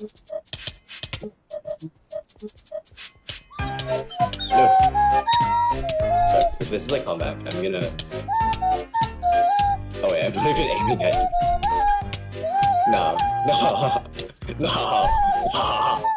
No. So, if this is like combat, I'm gonna. Oh wait, I'm not even aiming at you. No, no, no, no.